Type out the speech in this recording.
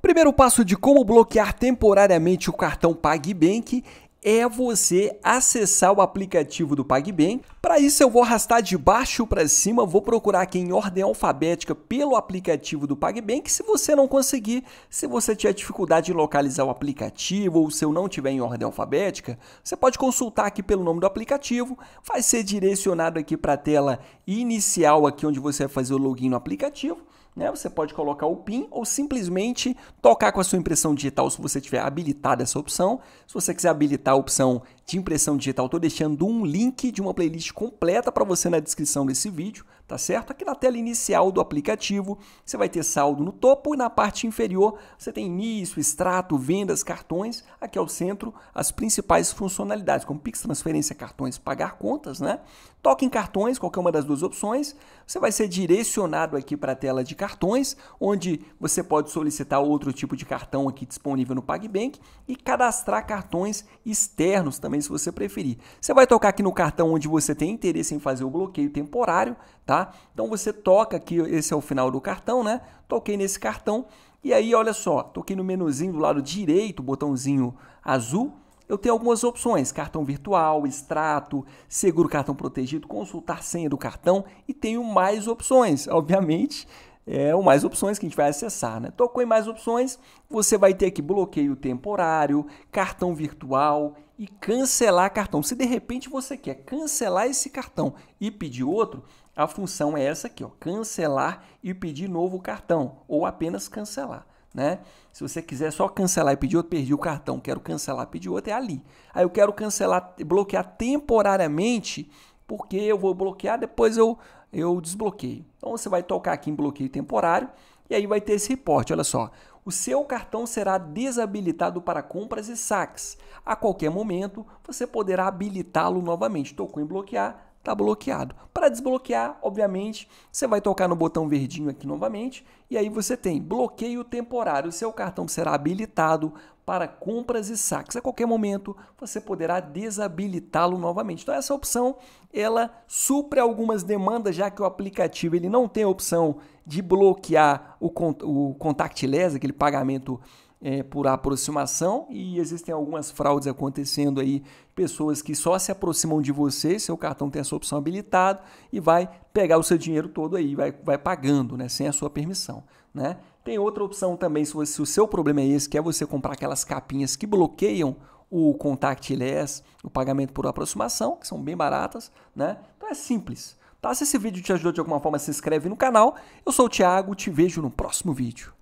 Primeiro passo de como bloquear temporariamente o cartão PagBank é você acessar o aplicativo do PagBank. Para isso eu vou arrastar de baixo para cima, vou procurar aqui em ordem alfabética pelo aplicativo do PagBank. Se você não conseguir, se você tiver dificuldade de localizar o aplicativo ou se eu não tiver em ordem alfabética, você pode consultar aqui pelo nome do aplicativo. Vai ser direcionado aqui para a tela inicial aqui onde você vai fazer o login no aplicativo. Né? Você pode colocar o PIN ou simplesmente tocar com a sua impressão digital se você tiver habilitado essa opção. Se você quiser habilitar a opção de impressão digital, estou deixando um link de uma playlist completa para você na descrição desse vídeo, tá certo? Aqui na tela inicial do aplicativo, você vai ter saldo no topo e na parte inferior você tem início, extrato, vendas, cartões. Aqui ao centro, as principais funcionalidades, como Pix, transferência, cartões, pagar contas, né? Toque em cartões, qualquer uma das duas opções. Você vai ser direcionado aqui para a tela de cartões, onde você pode solicitar outro tipo de cartão aqui disponível no PagBank e cadastrar cartões externos também, se você preferir. Você vai tocar aqui no cartão onde você tem interesse em fazer o bloqueio temporário, tá? Então você toca aqui, esse é o final do cartão, né? Toquei nesse cartão e aí, olha só, toquei no menuzinho do lado direito, botãozinho azul, eu tenho algumas opções: cartão virtual, extrato, seguro cartão protegido, consultar senha do cartão e tenho mais opções. Obviamente, é o mais opções que a gente vai acessar, né? Tocou em mais opções, você vai ter aqui bloqueio temporário, cartão virtual e cancelar cartão. Se de repente você quer cancelar esse cartão e pedir outro, a função é essa aqui, ó, cancelar e pedir novo cartão ou apenas cancelar né? Se você quiser só cancelar e pedir outro, perdi o cartão, quero cancelar, pedir outro, é ali. Aí eu quero cancelar, bloquear temporariamente, porque eu vou bloquear, depois eu, eu desbloqueio. Então você vai tocar aqui em bloqueio temporário e aí vai ter esse reporte, olha só. O seu cartão será desabilitado para compras e saques. A qualquer momento, você poderá habilitá-lo novamente. Tocou em bloquear, está bloqueado. Para desbloquear, obviamente, você vai tocar no botão verdinho aqui novamente e aí você tem bloqueio temporário. Seu cartão será habilitado para compras e saques. A qualquer momento você poderá desabilitá-lo novamente. Então essa opção ela supre algumas demandas, já que o aplicativo ele não tem a opção de bloquear o, o contactless, aquele pagamento é, por aproximação e existem algumas fraudes acontecendo aí, pessoas que só se aproximam de você, seu cartão tem essa opção habilitado e vai pegar o seu dinheiro todo aí, vai, vai pagando, né, sem a sua permissão, né? Tem outra opção também, se, você, se o seu problema é esse, que é você comprar aquelas capinhas que bloqueiam o contactless, o pagamento por aproximação, que são bem baratas, né? Então é simples. Tá? Se esse vídeo te ajudou de alguma forma, se inscreve no canal. Eu sou o Thiago, te vejo no próximo vídeo.